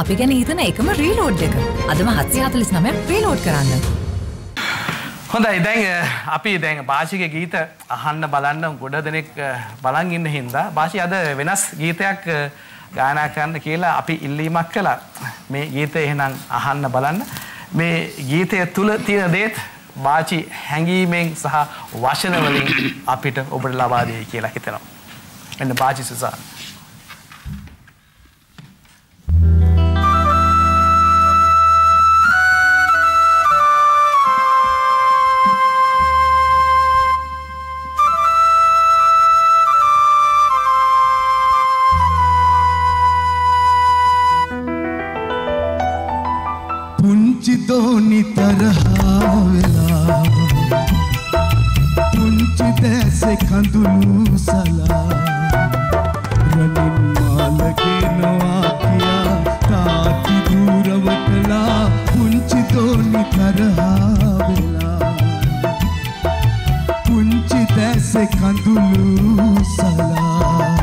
අපි ගැන හිතන එකම රීලෝඩ් එක. අදම 749 රීලෝඩ් කරන්න. හොඳයි දැන් අපි දැන් භාෂික ගීත අහන්න බලන්න ගොඩ දෙනෙක් බලන් ඉන්න හින්දා භාෂි අද වෙනස් ගීතයක් ගායනා කරන්න කියලා අපි ඉල්ලීමක් කළා. මේ ගීතය එහෙනම් අහන්න බලන්න. මේ ගීතය තුල තියෙන දේත් වාචි හැඟීමෙන් සහ වචන වලින් අපිට ඔබට ලබා දෙයි කියලා හිතනවා. මෙන්න වාචි සුසාන්. दोनी तरह पुंच देसे खंदुनु सला। रनिन मालके नो आखिया ताकि दूर वतला पुंच दोनी तरह पुंच देसे खंदुनु सला।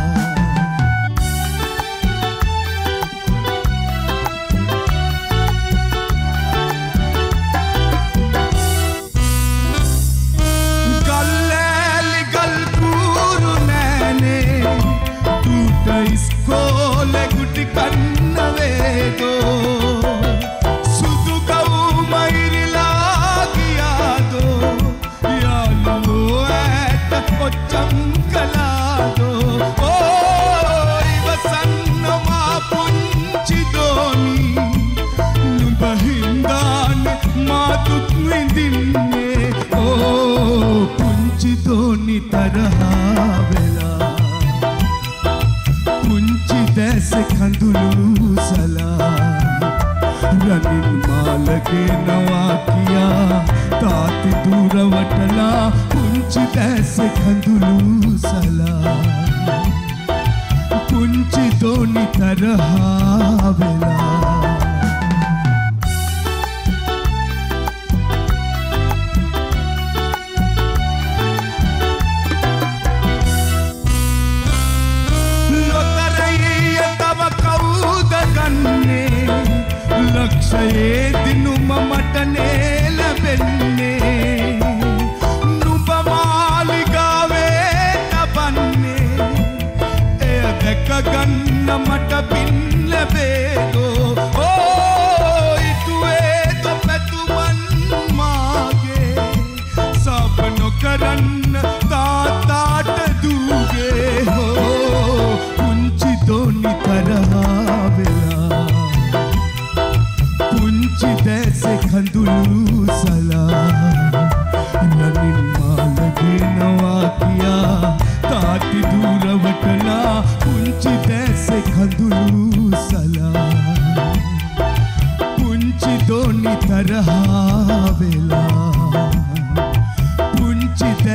తరహావెలా పుంచి దేశ కందులు సలా రని නුඹ හින්දානේ මාතුත් විඳින්නේ ඕ පුංචි දෝනි තරහා වෙලා පුංචි දැස කඳුළු සලා රනින් මාලගෙනවා කියා. තාති දුරවටලා පුංචි දැස කඳුළු සලා. පුංචි දෝනි තරහා වෙලා. ලොතරැයිය खंदुलू दूर वटला कुंचित ऐसे खंदुलू सलाम कुंची तरह वेला कुंचित